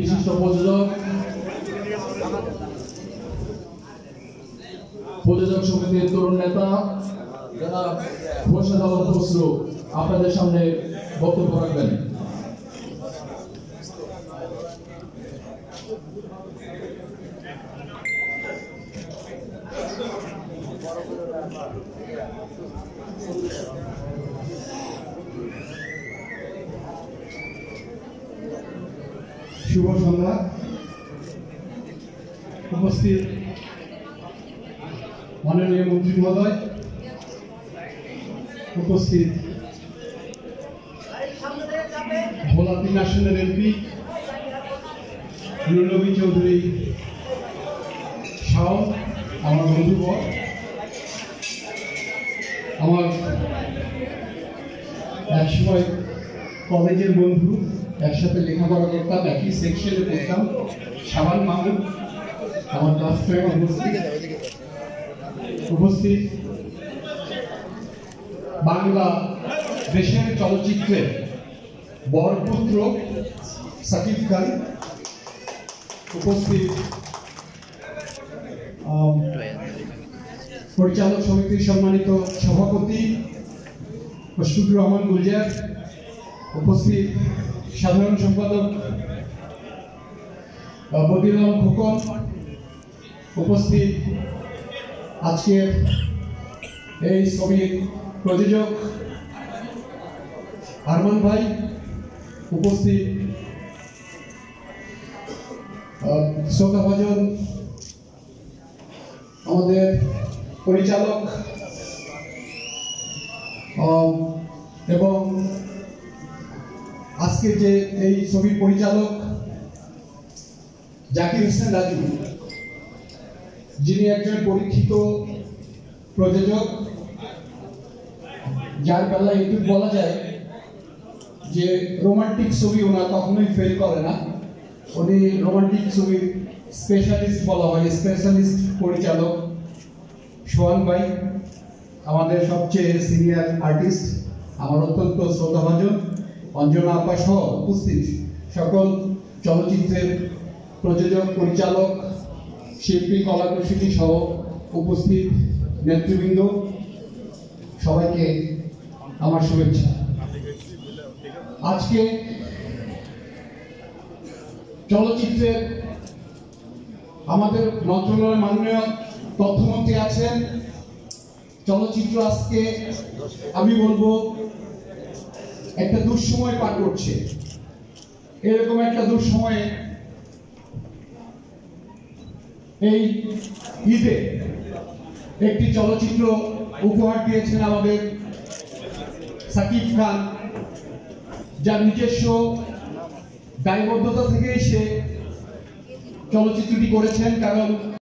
বিশিষ্ট প্রযোজক প্রযোজক সমিতির তরুণ নেতা যারা খোরশেদ আলম খসরু আপনাদের সামনে বক্তব্য রাখবেন। শুভ সন্ধ্যা। উপস্থিত মাননীয় মন্ত্রী মহোদয়, উপস্থিত ভোলা আসনের এমপি নুরনবী চৌধুরী শাহ আমার বন্ধুবর আমার একসময় কলেজের বন্ধু একসাথে লেখাপড়া করতাম, একই সেকশনে পড়তাম। সাবান মামুন আমার ক্লাস ফ্রেন্ড উপস্থিত। উপস্থিত। বাংলা দেশের চলচ্চিত্রে বরপুত্র সাকিব খান উপস্থিত। পরিচালক সমিতির সম্মানিত সভাপতি মুশফিকুর রহমান গুলজার উপস্থিত। সাধারণ সম্পাদক বদিউল খোকন উপস্থিত। আজকের এই ছবির প্রযোজক আরমান ভাই উপস্থিত। আহ, শ্রদ্ধাভাজন আমাদের পরিচালক এবং আজকে যে এই ছবির পরিচালক জাকির হোসেন রাজু, যিনি একজন পরীক্ষিত প্রযোজক, যার বেলায় একটু বলা যায় যে রোমান্টিক ছবি ওনার কখনোই ফেল করে না। উনি রোমান্টিক ছবির স্পেশালিস্ট বলা হয় স্পেশালিস্ট পরিচালক। সোহান ভাই, আমাদের সবচেয়ে সিনিয়র আর্টিস্ট আমার অত্যন্ত শ্রদ্ধাভাজন। অঞ্জনা আপা সহ উপস্থিত। সকল চলচ্চিত্রের প্রযোজক, পরিচালক, শিল্পী কলাকুশলী সহ উপস্থিত নেতৃবৃন্দ, সবাইকে আমার শুভেচ্ছা। আজকে চলচ্চিত্রের আমাদের মন্ত্রণালয়ের মাননীয় তথ্যমন্ত্রী আছেন। চলচ্চিত্র আজকে আমি বলব একটা দুঃসময় পার করছে। এরকম একটা দুঃসময়ে এই ঈদে একটি চলচ্চিত্র উপহার দিয়েছেন আমাদের সাকিব খান, যার নিজস্ব দায়বদ্ধতা থেকে সে চলচ্চিত্রটি করেছেন, কারণ